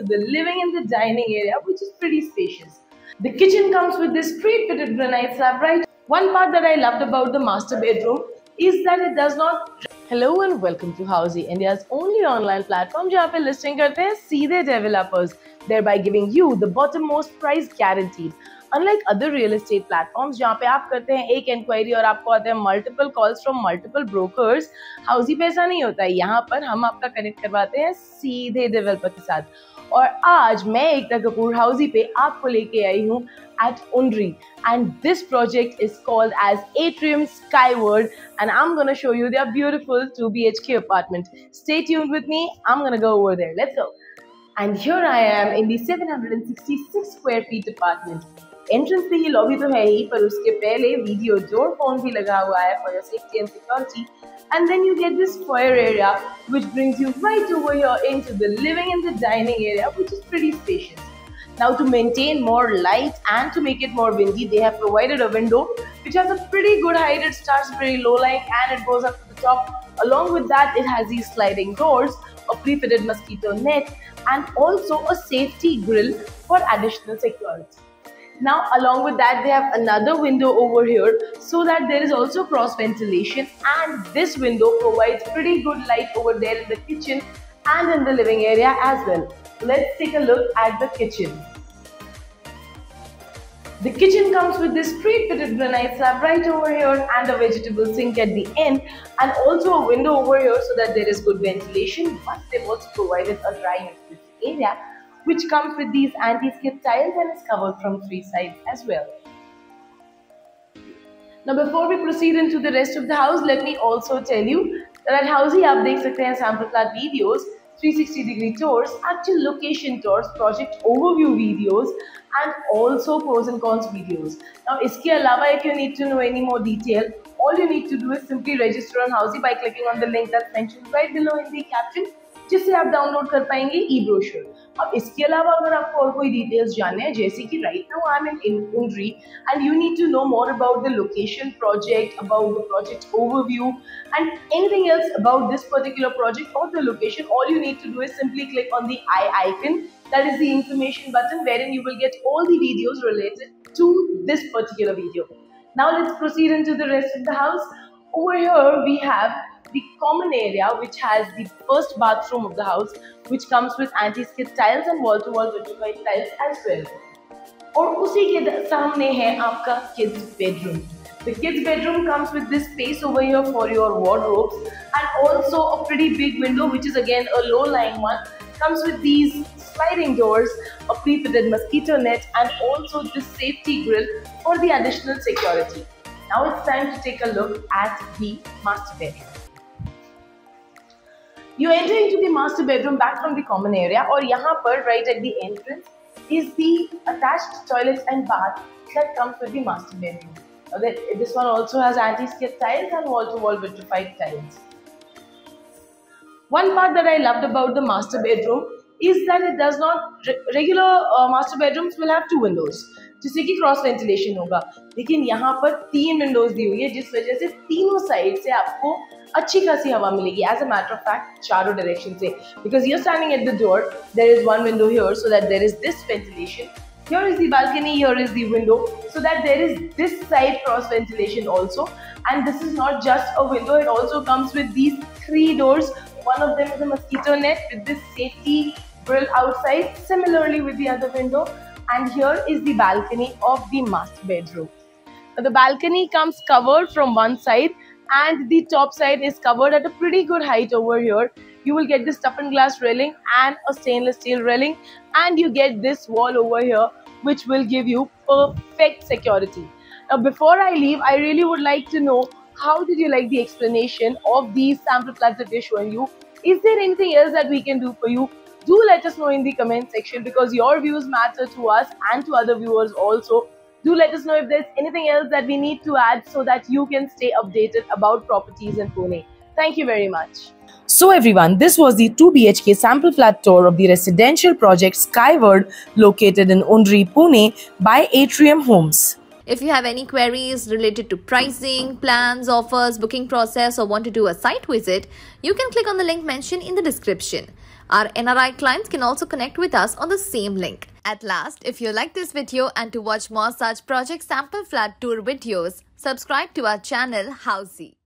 to the living and the dining area, which is pretty spacious. The kitchen comes with this pre-fitted granite slab, right? One part that I loved about the master bedroom is that it does not Hello and welcome to Housiey, India's only online platform जहाँ पे listing करते see the developers, thereby giving you the bottom-most price guaranteed. Unlike other real estate platforms जहाँ पे आप करते हैं एक inquiry और आपको आते हैं multiple calls from multiple brokers हाउसी पे ऐसा नहीं होता है यहाँ पर हम आपका कनेक्ट करवाते हैं सीधे डेवलपर के साथ और आज मैं एकता कपूर हाउसी पे आपको लेके आई हूँ at Undri and this project is called as Atrium Skyward and I'm gonna show you their beautiful 2 BHK apartment. Stay tuned with me, I'm gonna go over there. Let's go. And here I am in the 766 square feet apartment. Entrance पे ही lobby तो है ही पर उसके पहले video door phone भी लगा हुआ है for your safety and security and then you get this foyer area which brings you right over here into the living and the dining area which is pretty spacious. Now to maintain more light and to make it more windy they have provided a window which has a pretty good height it starts very low lying and it goes up to the top along with that it has these sliding doors a pre-fitted mosquito net and also a safety grill for additional security. Now along with that they have another window over here so that there is also cross ventilation and this window provides pretty good light over there in the kitchen and in the living area as well. Let's take a look at the kitchen. The kitchen comes with this pre-fitted granite slab right over here and a vegetable sink at the end and also a window over here so that there is good ventilation but they've also provided a dry area which comes with these anti-skid tiles and is covered from three sides as well. Now before we proceed into the rest of the house, let me also tell you that at Housiey Aap Sample flat videos, 360 degree tours, actual location tours, project overview videos and also pros and cons videos. Now iske alawa if you need to know any more detail, all you need to do is simply register on Housiey by clicking on the link that's mentioned right below in the caption just आप download कर पाएंगे e-brochure. अब इसके अलावा अगर आपको और कोई डिटेल्स जानने हैं, जैसे कि right now I am in उनरी and you need to know more about the location project about the project overview and anything else about this particular project और the location all you need to do is simply click on the I icon that is the information button wherein you will get all the videos related to this particular video. Now let's proceed into the rest of the house. Over here we have the common area which has the first bathroom of the house which comes with anti-skid tiles and wall-to-wall vitrified tiles as well. और उसी के सामने है आपका kids bedroom. The kids bedroom comes with this space over here for your wardrobes and also a pretty big window which is again a low-lying one. Comes with these sliding doors, a pre-fitted mosquito net and also this safety grill for the additional security. Now it's time to take a look at the master bedroom. You enter into the master bedroom back from the common area or यहाँ पर right at the entrance is the attached toilet and bath that comes with the master bedroom. This one also has anti-skid tiles and wall-to-wall -wall vitrified tiles. One part that I loved about the master bedroom is that it does not re regular uh, master bedrooms will have two windows जिससे कि cross ventilation होगा लेकिन यहाँ पर तीन Windows दी हुई है जिस वजह से तीनों साइड से आपको अच्छी खासी हवा मिलेगी as a matter of fact चारों डायरेक्शन से because your standing at the door there is one window here so that there is this ventilation here is the balcony here is the window so that there is this side cross ventilation also and this is not just a window it also comes with these three doors one of them is a mosquito net with this safety grill outside similarly with the other window and here is the balcony of the master bedroom. Now the balcony comes covered from one side and the top side is covered at a pretty good height over here. You will get this toughened glass railing and a stainless steel railing and you get this wall over here which will give you perfect security. Now before I leave, I really would like to know how did you like the explanation of these sample flats that we're showing you? Is there anything else that we can do for you? do let us know in the comment section because your views matter to us and to other viewers also. Do let us know if there's anything else that we need to add so that you can stay updated about properties in Pune. Thank you very much. So everyone, this was the 2 BHK sample flat tour of the residential project Skyward located in Undri, Pune by Atrium Homes. If you have any queries related to pricing, plans, offers, booking process or want to do a site visit, you can click on the link mentioned in the description. Our NRI clients can also connect with us on the same link. At last, if you like this video and to watch more such project sample flat tour videos, subscribe to our channel Housiey.